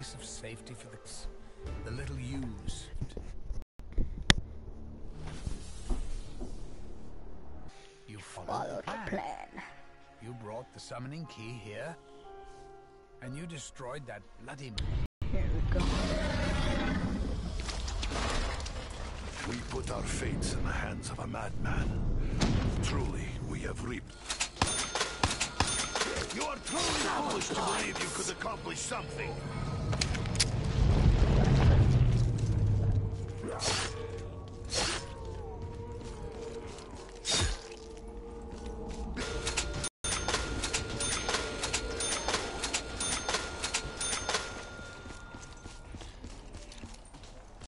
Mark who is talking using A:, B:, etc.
A: of safety for the, the little ewes. You followed the
B: plan.
A: You brought the summoning key here, and you destroyed that bloody...
B: Here we go.
C: We put our fates in the hands of a madman. Truly, we have reaped. You are truly foolish to believe you could accomplish something.